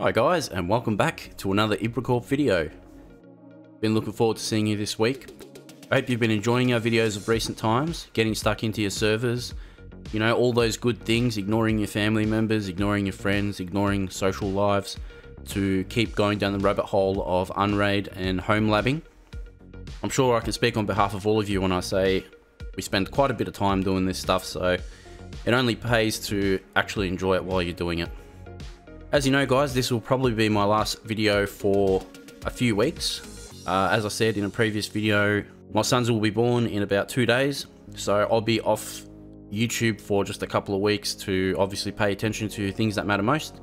Hi guys, and welcome back to another IbraCorp video. Been looking forward to seeing you this week. I hope you've been enjoying our videos of recent times, getting stuck into your servers, you know, all those good things, ignoring your family members, ignoring your friends, ignoring social lives, to keep going down the rabbit hole of Unraid and home labbing. I'm sure I can speak on behalf of all of you when I say we spend quite a bit of time doing this stuff, so it only pays to actually enjoy it while you're doing it. As you know guys, this will probably be my last video for a few weeks. Uh, as I said in a previous video, my sons will be born in about two days, so I'll be off YouTube for just a couple of weeks to obviously pay attention to things that matter most.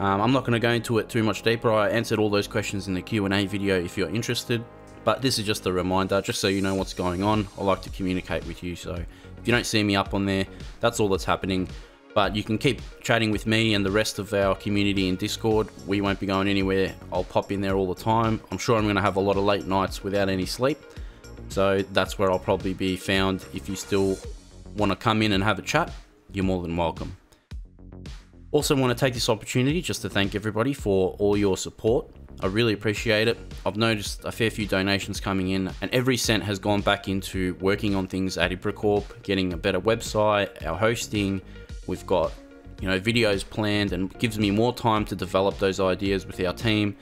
Um, I'm not going to go into it too much deeper. I answered all those questions in the Q&A video if you're interested. But this is just a reminder, just so you know what's going on. I like to communicate with you, so if you don't see me up on there, that's all that's happening. But you can keep chatting with me and the rest of our community in Discord. We won't be going anywhere. I'll pop in there all the time. I'm sure I'm going to have a lot of late nights without any sleep. So that's where I'll probably be found. If you still want to come in and have a chat, you're more than welcome. Also want to take this opportunity just to thank everybody for all your support. I really appreciate it. I've noticed a fair few donations coming in and every cent has gone back into working on things at IbraCorp, getting a better website, our hosting. We've got, you know, videos planned and gives me more time to develop those ideas with our team.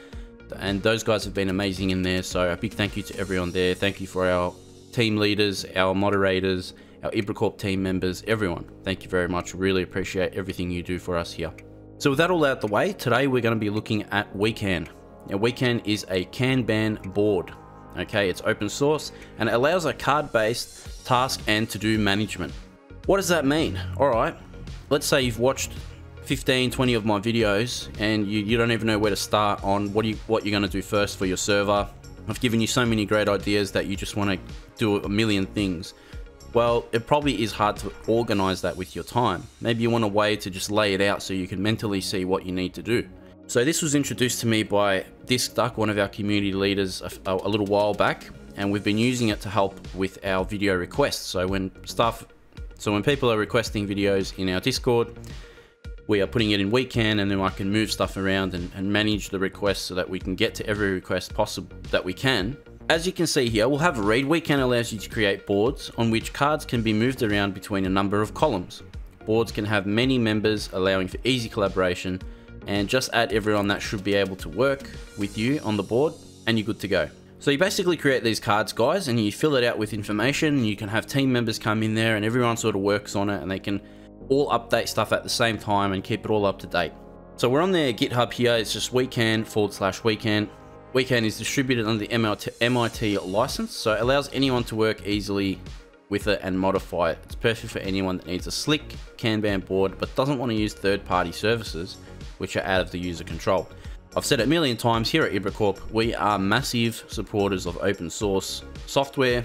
And those guys have been amazing in there. So a big thank you to everyone there. Thank you for our team leaders, our moderators, our IbraCorp team members, everyone. Thank you very much. Really appreciate everything you do for us here. So with that all out the way, today we're going to be looking at Wekan. Now Wekan is a Kanban board. Okay, it's open source and it allows a card-based task and to-do management. What does that mean? All right, let's say you've watched 15, 20 of my videos and you, you don't even know where to start on what, you, what you're going to do first for your server. I've given you so many great ideas that you just want to do a million things. Well, it probably is hard to organize that with your time. Maybe you want a way to just lay it out so you can mentally see what you need to do. So this was introduced to me by Disc Duck, one of our community leaders, a, a, little while back, and we've been using it to help with our video requests. So when stuff, so when people are requesting videos in our Discord, we are putting it in Wekan, and then I can move stuff around and, and manage the requests so that we can get to every request possible that we can as you can see here, we'll have a read. Wekan allows you to create boards on which cards can be moved around between a number of columns. Boards can have many members allowing for easy collaboration and just add everyone that should be able to work with you on the board and you're good to go. So you basically create these cards guys and you fill it out with information. You can have team members come in there and everyone sort of works on it and they can all update stuff at the same time and keep it all up to date. So we're on their GitHub here. It's just wekan forward slash wekan. Wekan is distributed under the MIT license, so it allows anyone to work easily with it and modify it. It's perfect for anyone that needs a slick Kanban board but doesn't want to use third-party services which are out of the user control. I've said it a million times here at IbraCorp, we are massive supporters of open source software,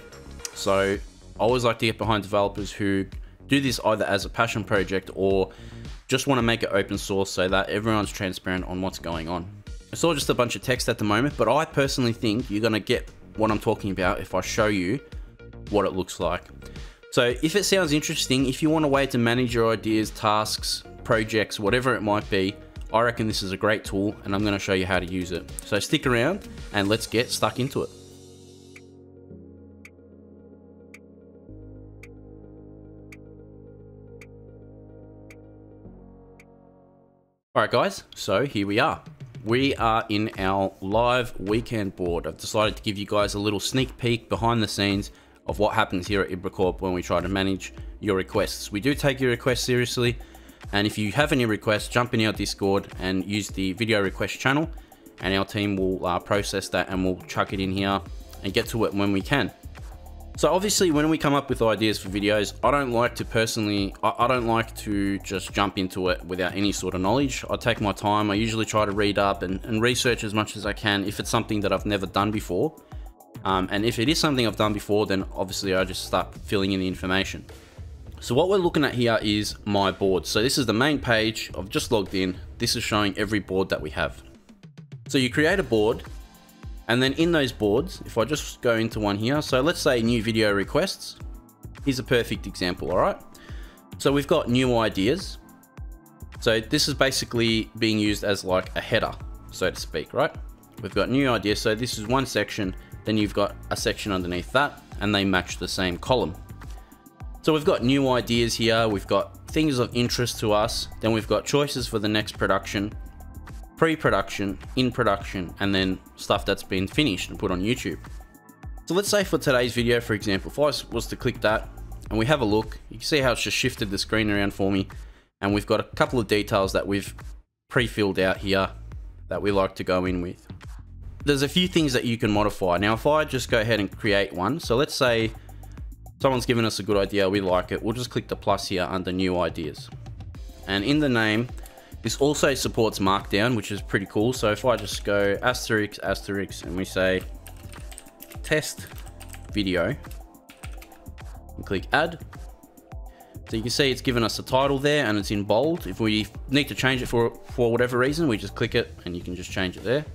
so I always like to get behind developers who do this either as a passion project or just want to make it open source so that everyone's transparent on what's going on. It's all just a bunch of text at the moment, but I personally think you're going to get what I'm talking about if I show you what it looks like. So if it sounds interesting, if you want a way to manage your ideas, tasks, projects, whatever it might be, I reckon this is a great tool and I'm going to show you how to use it. So stick around and let's get stuck into it. Alright guys, so here we are we are in our live Wekan board. I've decided to give you guys a little sneak peek behind the scenes of what happens here at IbraCorp when we try to manage your requests. We do take your requests seriously, and if you have any requests, jump in our Discord and use the video request channel, and our team will uh, process that and we'll chuck it in here and get to it when we can. So obviously when we come up with ideas for videos, I don't like to personally, I, don't like to just jump into it without any sort of knowledge. I take my time, I usually try to read up and, and research as much as I can if it's something that I've never done before. Um, and if it is something I've done before, then obviously I just start filling in the information. So what we're looking at here is my board. So this is the main page, I've just logged in. This is showing every board that we have. So you create a board and then in those boards, if I just go into one here, so let's say new video requests. Here's a perfect example, all right? So we've got new ideas. So this is basically being used as like a header, so to speak, right? We've got new ideas. So this is one section, then you've got a section underneath that, and they match the same column. So we've got new ideas here. We've got things of interest to us. Then we've got choices for the next production, pre-production, in production, and then stuff that's been finished and put on YouTube. So let's say for today's video, for example, if I was to click that and we have a look, you can see how it's just shifted the screen around for me. And we've got a couple of details that we've pre-filled out here that we like to go in with. There's a few things that you can modify. Now, if I just go ahead and create one, so let's say someone's given us a good idea, we like it, we'll just click the plus here under new ideas. And in the name, this also supports Markdown, which is pretty cool. So if I just go asterisk, asterisk, and we say test video, and click add, so you can see it's given us a title there and it's in bold. If we need to change it for, for whatever reason, we just click it and you can just change it there.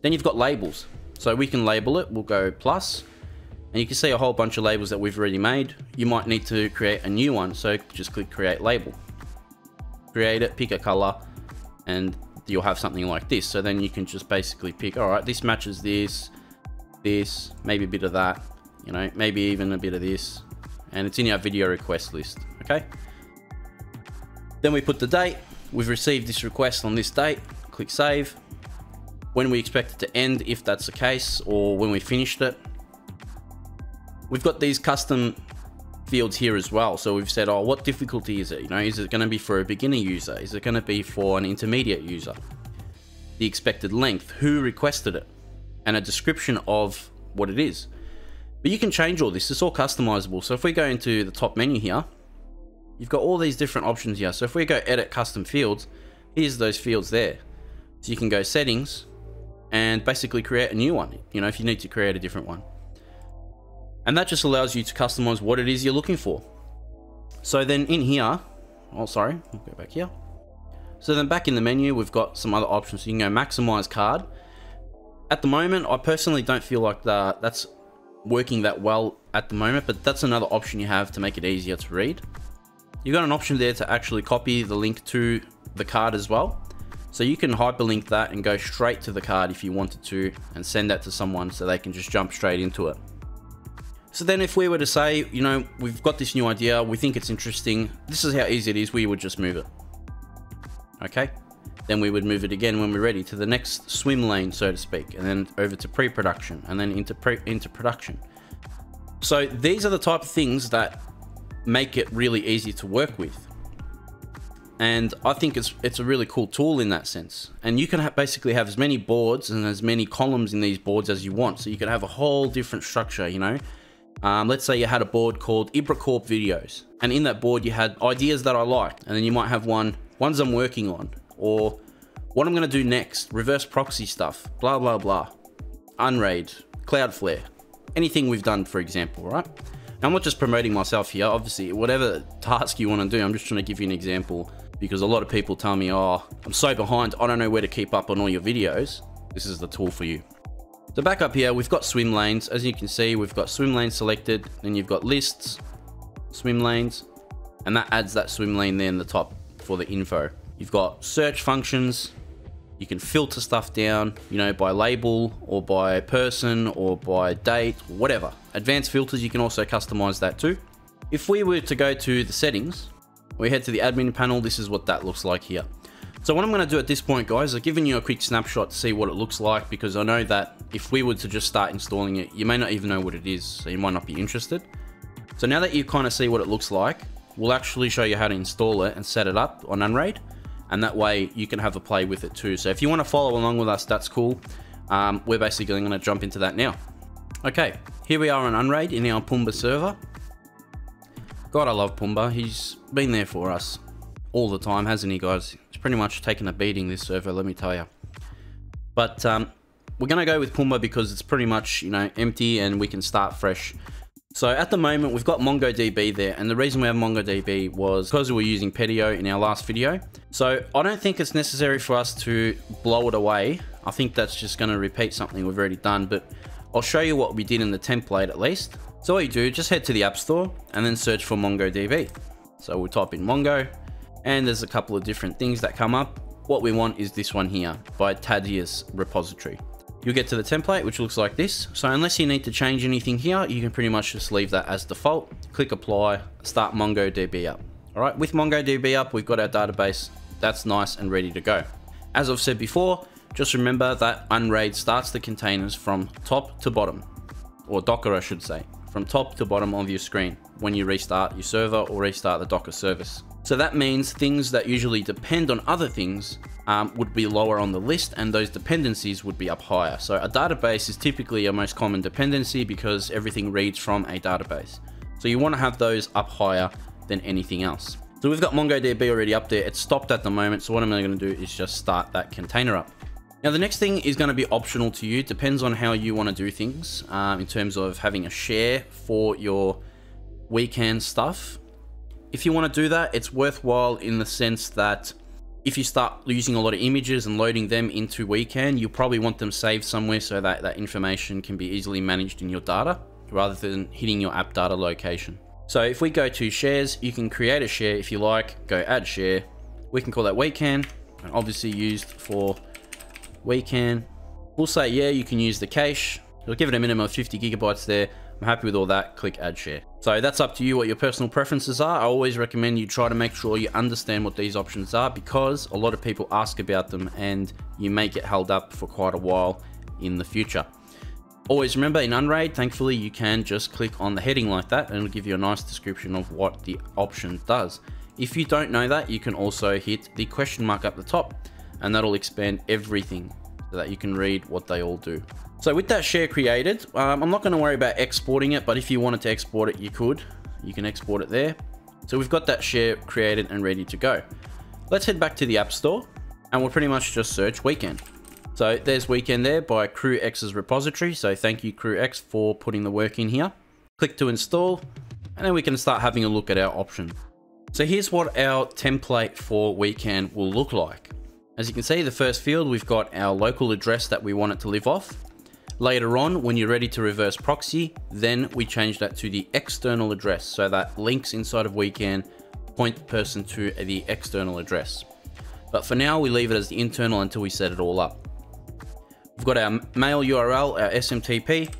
Then you've got labels. So we can label it, we'll go plus, and you can see a whole bunch of labels that we've already made. You might need to create a new one, so just click create label. Create it, pick a color, and you'll have something like this. So then you can just basically pick, all right, this matches this, this, maybe a bit of that, you know, maybe even a bit of this, and it's in our video request list, okay? Then we put the date. We've received this request on this date. Click save. When we expect it to end, if that's the case, or when we finished it. We've got these custom fields here as well. So we've said, oh, what difficulty is it? You know, is it going to be for a beginner user? Is it going to be for an intermediate user? The expected length, who requested it, and a description of what it is. But you can change all this. It's all customizable. So if we go into the top menu here, you've got all these different options here. So if we go edit custom fields, here's those fields there. So you can go settings and basically create a new one, you know, if you need to create a different one. And that just allows you to customize what it is you're looking for. So then in here, oh, sorry, we'll go back here. So then back in the menu, we've got some other options. You can go maximize card. At the moment, I personally don't feel like that that's working that well at the moment, but that's another option you have to make it easier to read. You've got an option there to actually copy the link to the card as well. So you can hyperlink that and go straight to the card if you wanted to and send that to someone so they can just jump straight into it. So then if we were to say, you know, we've got this new idea, we think it's interesting, this is how easy it is, we would just move it. Okay? Then we would move it again when we're ready to the next swim lane, so to speak, and then over to pre-production, and then into pre into production. So these are the type of things that make it really easy to work with. And I think it's it's a really cool tool in that sense. And you can ha basically have as many boards and as many columns in these boards as you want. So you can have a whole different structure, you know. Um, let's say you had a board called IbraCorp videos. And in that board you had ideas that I liked. And then you might have one, ones I'm working on or what I'm going to do next, reverse proxy stuff, blah, blah, blah, Unraid, Cloudflare, anything we've done, for example, right? Now, I'm not just promoting myself here. Obviously, whatever task you want to do, I'm just trying to give you an example because a lot of people tell me, oh, I'm so behind, I don't know where to keep up on all your videos. This is the tool for you. So back up here, we've got swim lanes. As you can see, we've got swim lanes selected, and you've got lists, swim lanes, and that adds that swim lane there in the top for the info. You've got search functions. You can filter stuff down, you know, by label or by person or by date, whatever. Advanced filters, you can also customize that too. If we were to go to the settings, we head to the admin panel, this is what that looks like here. So what I'm going to do at this point, guys, I've given you a quick snapshot to see what it looks like because I know that if we were to just start installing it, you may not even know what it is, so you might not be interested. So now that you kind of see what it looks like, we'll actually show you how to install it and set it up on Unraid and that way you can have a play with it too. So if you want to follow along with us, that's cool. Um, we're basically going to jump into that now. Okay, here we are on Unraid in our Pumba server. God, I love Pumba. He's been there for us all the time, hasn't he, guys? He's pretty much taken a beating this server, let me tell you. But um, we're going to go with Pumba because it's pretty much, you know, empty and we can start fresh. So at the moment, we've got MongoDB there, and the reason we have MongoDB was because we were using Petio in our last video. So I don't think it's necessary for us to blow it away. I think that's just going to repeat something we've already done, but I'll show you what we did in the template at least. So what you do, just head to the App Store and then search for MongoDB. So we'll type in Mongo, And there's a couple of different things that come up. What we want is this one here by Tadius repository. You'll get to the template, which looks like this. So unless you need to change anything here, you can pretty much just leave that as default. Click apply, start MongoDB up. All right, with MongoDB up, we've got our database. That's nice and ready to go. As I've said before, just remember that Unraid starts the containers from top to bottom, or Docker I should say, from top to bottom of your screen when you restart your server or restart the Docker service. So that means things that usually depend on other things um, would be lower on the list and those dependencies would be up higher. So a database is typically a most common dependency because everything reads from a database. So you want to have those up higher than anything else. So we've got MongoDB already up there. It's stopped at the moment. So what I'm going to do is just start that container up. Now the next thing is going to be optional to you. Depends on how you want to do things um, in terms of having a share for your Wekan stuff. If you want to do that, it's worthwhile in the sense that if you start using a lot of images and loading them into Wekan, you'll probably want them saved somewhere so that that information can be easily managed in your data rather than hitting your app data location. So if we go to shares, you can create a share if you like, go add share. We can call that Wekan, and obviously used for Wekan. We'll say, yeah, you can use the cache. You'll give it a minimum of 50 gigabytes there. I'm happy with all that, click add share. So that's up to you what your personal preferences are. I always recommend you try to make sure you understand what these options are because a lot of people ask about them and you may get held up for quite a while in the future. Always remember in Unraid, thankfully you can just click on the heading like that and it'll give you a nice description of what the option does. If you don't know that, you can also hit the question mark up the top and that'll expand everything so that you can read what they all do. So with that share created, um, I'm not going to worry about exporting it, but if you wanted to export it, you could. You can export it there. So we've got that share created and ready to go. Let's head back to the App Store and we'll pretty much just search Wekan. So there's Wekan there by CrewX's repository. So thank you CrewX for putting the work in here. Click to install and then we can start having a look at our options. So here's what our template for Wekan will look like. As you can see, the first field, we've got our local address that we want it to live off. Later on, when you're ready to reverse proxy, then we change that to the external address. So that links inside of Wekan point the person to the external address. But for now, we leave it as the internal until we set it all up. We've got our mail URL, our SMTP.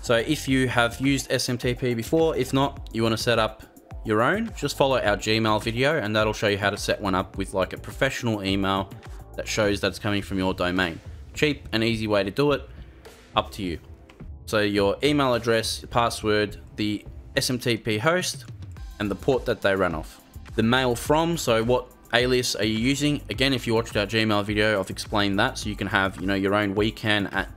So if you have used SMTP before, if not, you want to set up your own, just follow our Gmail video and that'll show you how to set one up with like a professional email that shows that it's coming from your domain. Cheap and easy way to do it, up to you. So your email address, your password, the SMTP host, and the port that they run off. The mail from, so what alias are you using? Again, if you watched our Gmail video, I've explained that. So you can have, you know, your own wekan at,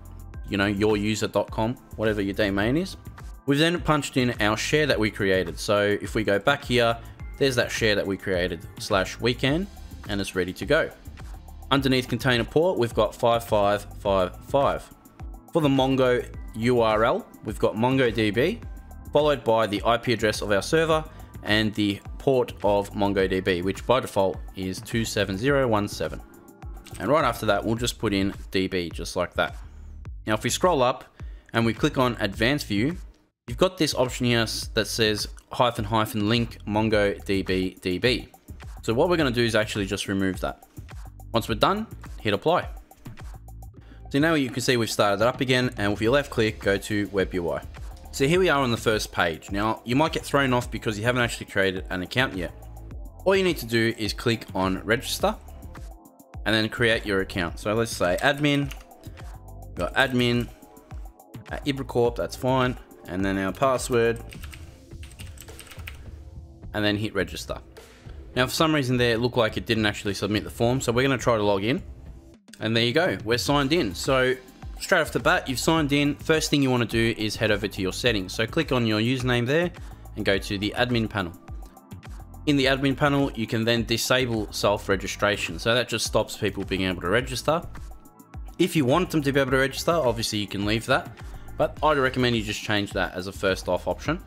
you know, youruser.com, whatever your domain is. We've then punched in our share that we created. So if we go back here, there's that share that we created slash wekan and it's ready to go. Underneath container port, we've got 5555. For the Mongo URL, we've got MongoDB, followed by the IP address of our server and the port of MongoDB, which by default is 27017. And right after that, we'll just put in DB, just like that. Now, if we scroll up and we click on Advanced View, you've got this option here that says hyphen hyphen link MongoDB DB. So what we're going to do is actually just remove that. Once we're done, hit apply. So now you can see we've started it up again and with your left click, go to web UI. So here we are on the first page. Now you might get thrown off because you haven't actually created an account yet. All you need to do is click on register and then create your account. So let's say admin, got admin at Ibracorp, that's fine. And then our password and then hit register. Now for some reason there it looked like it didn't actually submit the form, so we're going to try to log in. And there you go, we're signed in. So straight off the bat, you've signed in. First thing you want to do is head over to your settings. So click on your username there and go to the admin panel. In the admin panel, you can then disable self-registration. So that just stops people being able to register. If you want them to be able to register, obviously you can leave that, but I'd recommend you just change that as a first off option.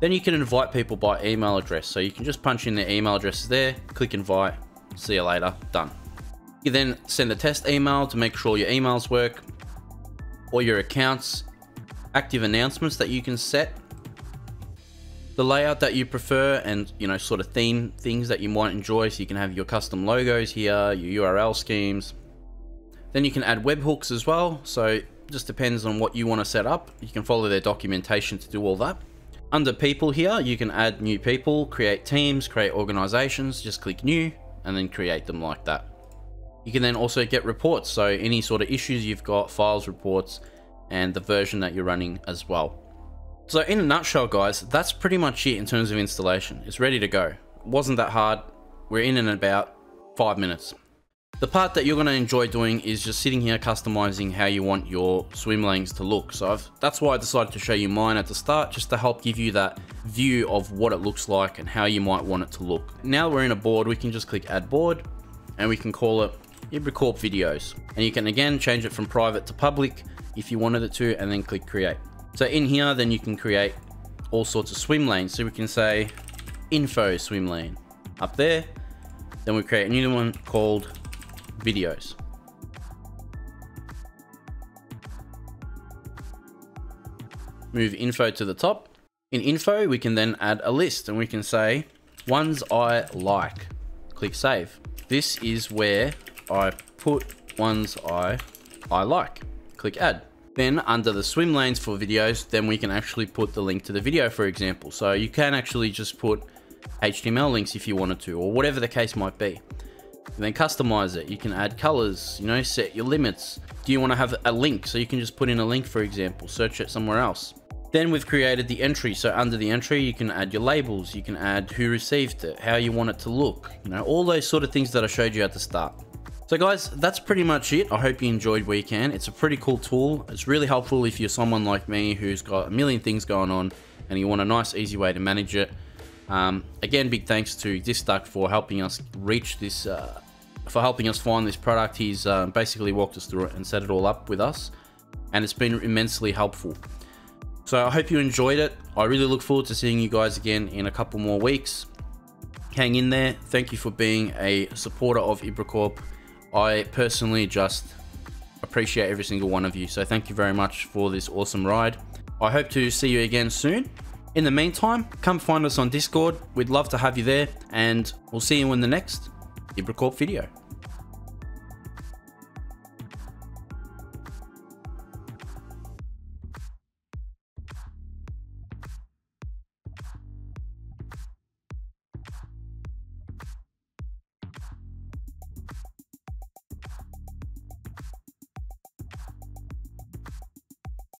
Then you can invite people by email address. So you can just punch in their email addresses there, click invite, see you later, done. You then send a test email to make sure your emails work, or your accounts, active announcements that you can set. the layout that you prefer and you know sort of theme things that you might enjoy so you can have your custom logos here your url schemes then you can add webhooks as well so just depends on what you want to set up you can follow their documentation to do all that under people here you can add new people create teams create organizations just click new and then create them like that you can then also get reports so any sort of issues you've got files reports and the version that you're running as well so in a nutshell, guys, that's pretty much it in terms of installation. It's ready to go. It wasn't that hard. We're in in about five minutes. The part that you're going to enjoy doing is just sitting here customizing how you want your swim lanes to look. So I've, that's why I decided to show you mine at the start, just to help give you that view of what it looks like and how you might want it to look. Now we're in a board, we can just click add board and we can call it IbraCorp videos. And you can again change it from private to public if you wanted it to and then click create. So in here, then you can create all sorts of swim lanes. So we can say info swim lane up there. Then we create a new one called videos. Move info to the top. In info, we can then add a list and we can say ones I like. Click save. This is where I put ones I, I like. Click add. Then under the swim lanes for videos, then we can actually put the link to the video, for example. So you can actually just put HTML links if you wanted to, or whatever the case might be. And then customize it. You can add colors, you know, set your limits. Do you want to have a link? So you can just put in a link, for example, search it somewhere else. Then we've created the entry. So under the entry, you can add your labels. You can add who received it, how you want it to look, you know, all those sort of things that I showed you at the start. So guys, that's pretty much it. I hope you enjoyed Wekan. It's a pretty cool tool. It's really helpful if you're someone like me who's got a million things going on and you want a nice, easy way to manage it. Um, again, big thanks to Disduck for helping us reach this, uh, for helping us find this product. He's uh, basically walked us through it and set it all up with us, and it's been immensely helpful. So I hope you enjoyed it. I really look forward to seeing you guys again in a couple more weeks. Hang in there. Thank you for being a supporter of IbraCorp. I personally just appreciate every single one of you. So thank you very much for this awesome ride. I hope to see you again soon. In the meantime, come find us on Discord. We'd love to have you there, and we'll see you in the next IbraCorp video.